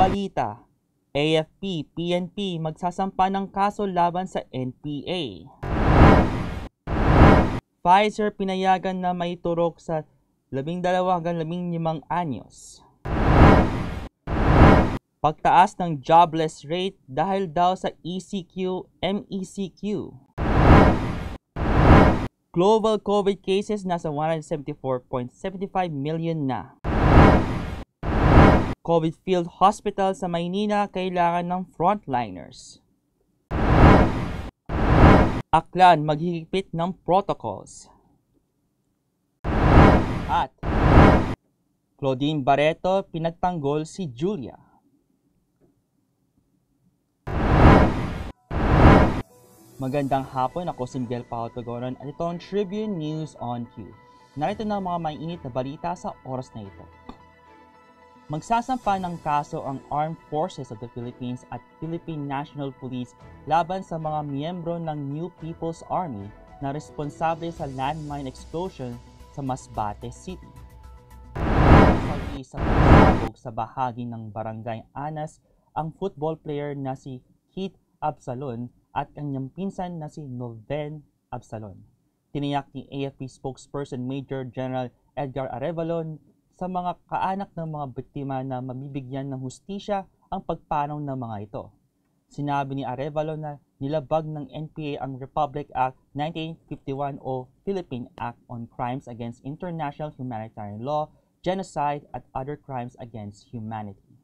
balita, AFP, PNP magsasampa ng kaso laban sa NPA. Pfizer pinayagan na may turok sa 12 hanggang 15 anyos. Pagtaas ng jobless rate dahil daw sa ECQ, MECQ. Global COVID cases nasa 174.75 million na. COVID field hospital sa Maynila kailangan ng frontliners. Aklan maghihigpit ng protocols. At Claudine Barreto pinagtanggol si Julia. Magandang hapon, ako si Miguel Pao Tugonon at ito ang Tribune News on Q. Narito na ang mga mainit na balita sa oras na ito. Magsasampa ng kaso ang Armed Forces of the Philippines at Philippine National Police laban sa mga miyembro ng New People's Army na responsable sa landmine explosion sa Masbate City. Pagsabog sa bahagi ng Barangay Anas ang football player na si Keith Absalon at kanyang pinsan na si Noven Absalon. Tiniyak ni AFP spokesperson Major General Edgar Arevalo sa mga kaanak ng mga biktima na mabibigyan ng hustisya ang pagpanaw ng mga ito. Sinabi ni Arevalo na nilabag ng NPA ang Republic Act 1951 o Philippine Act on Crimes Against International Humanitarian Law, Genocide at Other Crimes Against Humanity.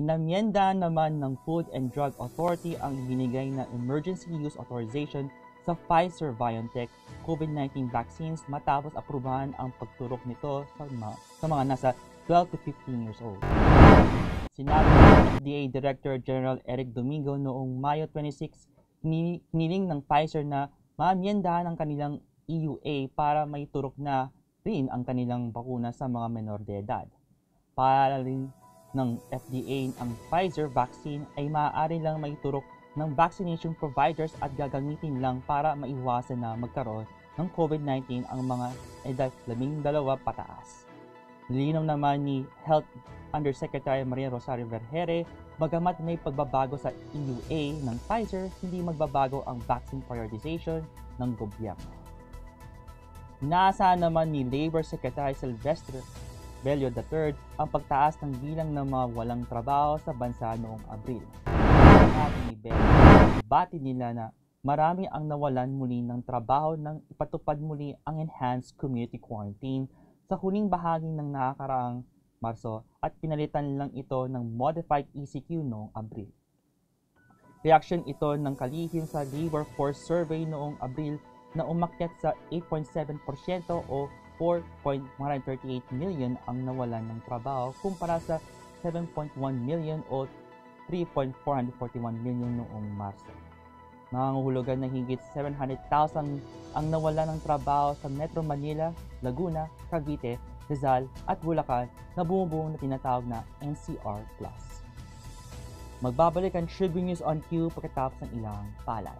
Inamyenda naman ng Food and Drug Authority ang binigay na emergency use authorization sa Pfizer-BioNTech COVID-19 vaccines matapos aprubahan ang pagturok nito sa mga, sa mga nasa 12 to 15 years old. Sinabi ng FDA Director General Eric Domingo noong Mayo 26, hiniling ng Pfizer na maamyendahan ang kanilang EUA para may turok na rin ang kanilang bakuna sa mga menor de edad. Para rin ng FDA ang Pfizer vaccine ay maaari lang maiturok ng vaccination providers at gagamitin lang para maiwasan na magkaroon ng COVID-19 ang mga edad 12 pataas. Nilinaw naman ni Health Undersecretary Maria Rosario Vergere, bagamat may pagbabago sa EUA ng Pfizer, hindi magbabago ang vaccine prioritization ng gobyerno. Inaasahan naman ni Labor Secretary Sylvester Bello III ang pagtaas ng bilang ng mga walang trabaho sa bansa noong Abril. Bello, bati nila na marami ang nawalan muli ng trabaho nang ipatupad muli ang enhanced community quarantine sa huling bahagi ng nakakaraang Marso at pinalitan lang ito ng modified ECQ noong Abril. Reaksyon ito ng kalihim sa labor force survey noong Abril na umakyat sa 8.7% o 4.138 million ang nawalan ng trabaho kumpara sa 7.1 million o 3.441 million noong Marso. Nangangahulugan ng higit 700,000 ang nawalan ng trabaho sa Metro Manila, Laguna, Cavite, Rizal at Bulacan na bumubuong na tinatawag na NCR+. Magbabalik ang Tribune News on Q pagkatapos ng ilang palay.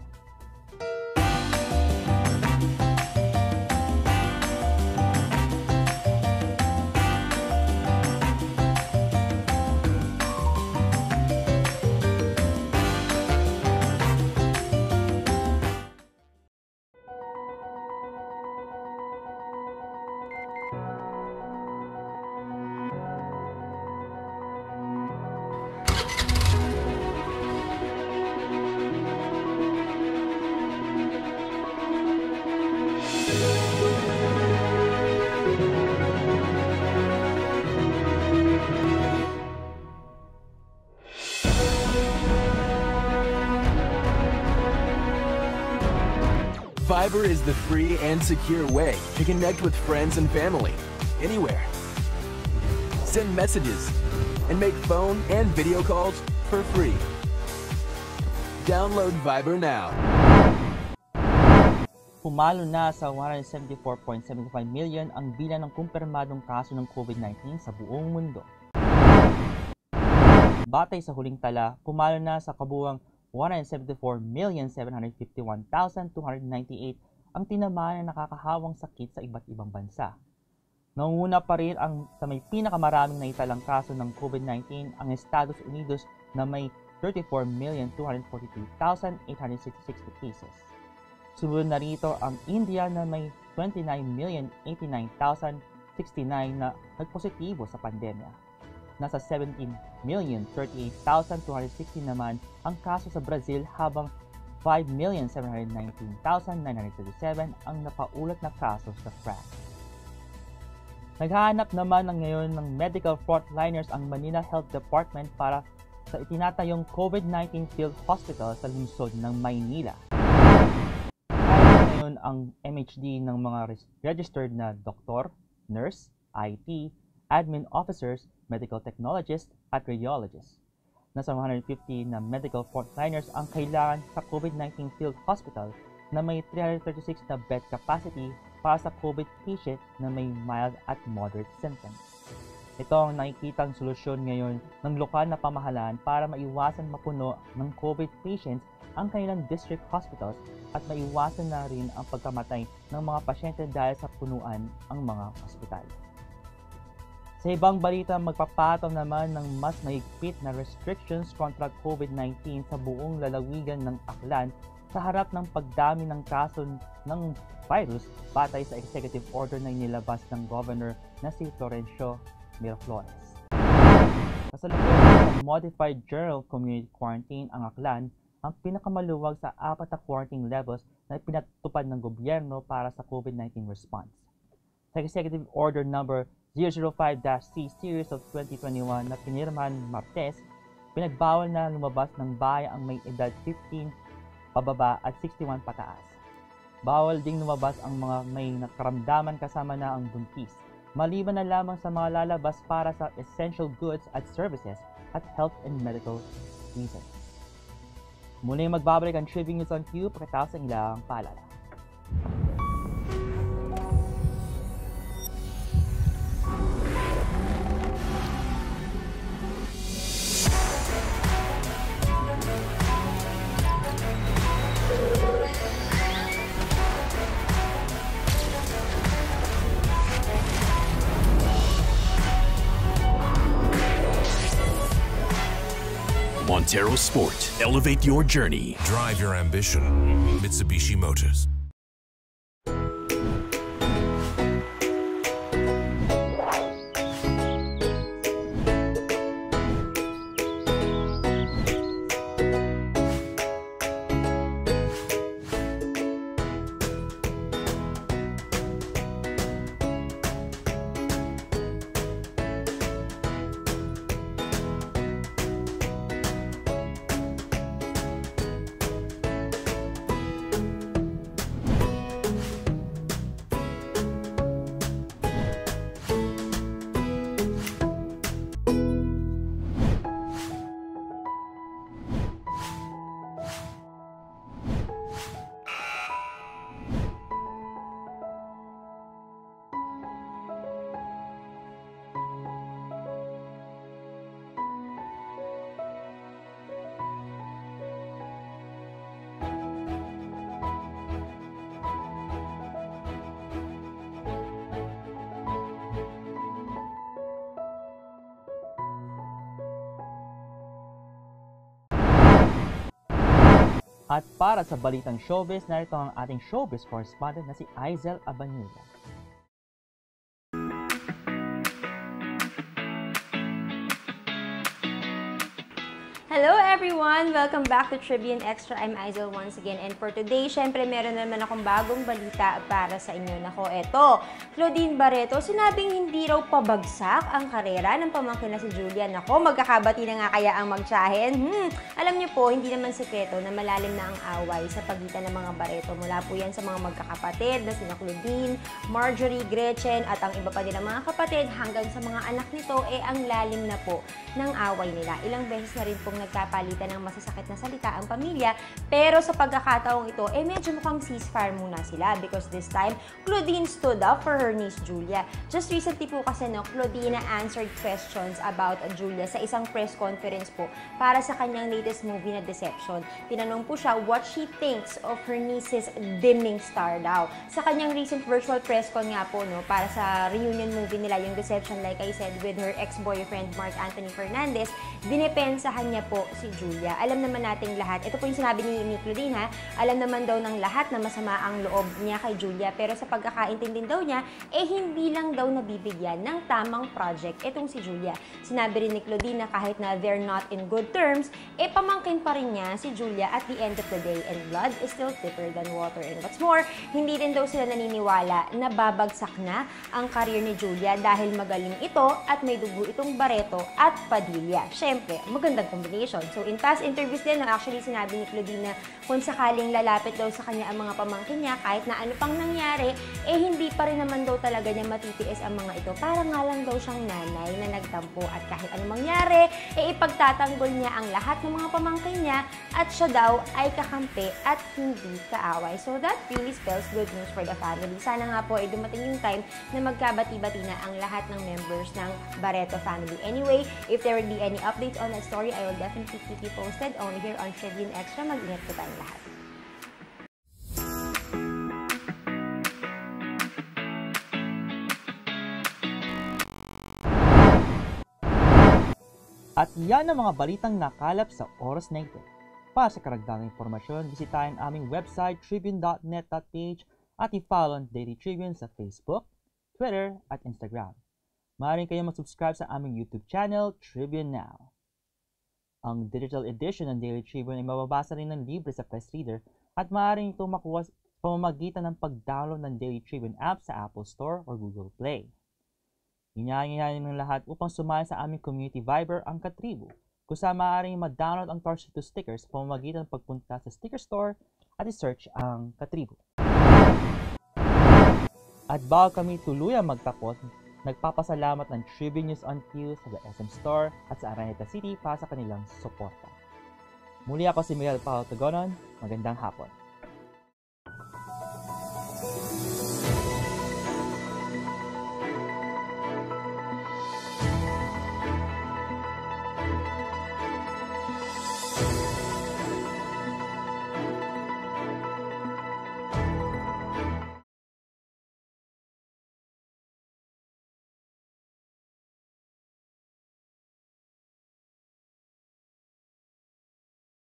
Fiverr is the free and secure way to connect with friends and family anywhere. Send messages and make phone and video calls for free. Download Viber now. Pumalo na sa 174.75 million ang bilang ng kumpirmadong kaso ng COVID-19 sa buong mundo. Batay sa huling tala, pumalo na sa kabuwang 174,751,298 ang tinamaan na nakakahawang sakit sa iba't ibang bansa. Nanguna pa rin ang sa may pinakamaraming naitalang kaso ng COVID-19 ang Estados Unidos na may 34,242,866 cases. Sumunod na rito ang India na may 29,089,069 na nagpositibo sa pandemya. Nasa 17,038,260 naman ang kaso sa Brazil habang 5,719,937 ang napaulat na kaso sa France. Naghahanap naman ng ngayon ng medical frontliners ang Manila Health Department para sa itinatayong COVID-19 Field Hospital sa lungsod ng Maynila. Ngayon ang MHD ng mga registered na doktor, nurse, IT, admin officers, medical technologists, at radiologists. Nasa 150 na medical frontliners ang kailangan sa COVID-19 Field Hospital na may 336 na bed capacity para sa COVID patient na may mild at moderate symptoms. Ito ang nakikitang solusyon ngayon ng lokal na pamahalaan para maiwasan mapuno ng COVID patients ang kanilang district hospitals at maiwasan na rin ang pagkamatay ng mga pasyente dahil sa punuan ang mga ospital. Sa ibang balita, magpapataw naman ng mas mahigpit na restrictions kontra COVID-19 sa buong lalawigan ng Aklan sa harap ng pagdami ng kaso ng virus batay sa executive order na inilabas ng governor na si Florencio Miraflores. Kasalukuyan ng Modified General Community Quarantine ang Aklan ang pinakamaluwag sa apat na quarantine levels na pinatupad ng gobyerno para sa COVID-19 response. Sa Executive Order Number 005-C Series of 2021 na pinirmahan Martes, pinagbawal na lumabas ng bahay ang may edad 15 pababa at 61 pataas. Bawal ding lumabas ang mga may nakaramdaman kasama na ang buntis, maliban na lamang sa mga lalabas para sa essential goods at services at health and medical reasons. Muli magbabalik ang Tribune News on Q pagkatapos ng ilang paalala. Montero Sport. Elevate your journey. Drive your ambition. Mitsubishi Motors. At para sa balitang showbiz, narito ang ating showbiz correspondent na si Aizel Abanyula. Everyone! Welcome back to Tribune Extra. I'm Aizel once again. And for today, syempre meron naman akong bagong balita para sa inyo. Nako, eto. Claudine Barreto, sinabing hindi raw pabagsak ang karera ng pamangkin na si Julia. Nako, magkakabati na nga kaya ang magtsahin. Hmm, alam niyo po, hindi naman sekreto na malalim na ang away sa pagitan ng mga Barreto. Mula po yan sa mga magkakapatid na sina Claudine, Marjorie, Gretchen, at ang iba pa nilang mga kapatid hanggang sa mga anak nito, eh ang lalim na po ng away nila. Ilang beses na rin pong nagkapali nagpapalitan ng masasakit na salita ang pamilya. Pero sa pagkakataong ito, eh medyo mukhang ceasefire muna sila because this time, Claudine stood up for her niece Julia. Just recently po kasi no, Claudine answered questions about Julia sa isang press conference po para sa kanyang latest movie na Deception. Tinanong po siya what she thinks of her niece's dimming star daw. Sa kanyang recent virtual press con nga po no, para sa reunion movie nila, yung Deception like I said, with her ex-boyfriend Mark Anthony Fernandez, dinepensahan niya po si Julia. Alam naman nating lahat, ito po yung sinabi ni, ni Claudine ha, alam naman daw ng lahat na masama ang loob niya kay Julia, pero sa pagkakaintindi daw niya, eh hindi lang daw nabibigyan ng tamang project itong si Julia. Sinabi rin ni Claudine na kahit na they're not in good terms, eh pamangkin pa rin niya si Julia at the end of the day, and blood is still thicker than water. And what's more, hindi rin daw sila naniniwala na babagsak na ang career ni Julia dahil magaling ito at may dugo itong Barreto at Padilla. Siyempre, magandang combination. So, in past interviews din, actually sinabi ni Claudine na kung sakaling lalapit daw sa kanya ang mga pamangkin niya, kahit na ano pang nangyari, eh hindi pa rin naman daw talaga niya matitiis ang mga ito. Para nga lang daw siyang nanay na nagtampo at kahit ano mangyari, eh ipagtatanggol niya ang lahat ng mga pamangkin niya at siya daw ay kakampi at hindi kaaway. So that really spells good news for the family. Sana nga po ay dumating yung time na magkabati-bati na ang lahat ng members ng Barreto family. Anyway, if there will be any updates on that story, I will definitely keep you posted only here on Tribune Extra. Mag-ingat po tayong lahat. At yan ang mga balitang nakalap sa oras na ito. Para sa karagdagang impormasyon, bisitahin aming website tribune.net.ph at i-follow ang Daily Tribune sa Facebook, Twitter at Instagram. Maaaring kayong mag-subscribe sa aming YouTube channel, Tribune Now. Ang digital edition ng Daily Tribune ay mababasa rin ng libre sa Press Reader at maaaring itong makuha sa pamamagitan ng pag-download ng Daily Tribune app sa Apple Store or Google Play. Hinahingin ng lahat upang sumali sa aming community Viber ang Katribu, kung saan maaaring ma-download ang Torch 2 stickers sa pamamagitan ng pagpunta sa sticker store at i-search ang Katribu. At bago kami tuluyang magtapos, nagpapasalamat ng Tribune News on Q sa The SM Store at sa Araneta City para sa kanilang suporta. Muli ako si Miguel Pao Tagonon. Magandang hapon.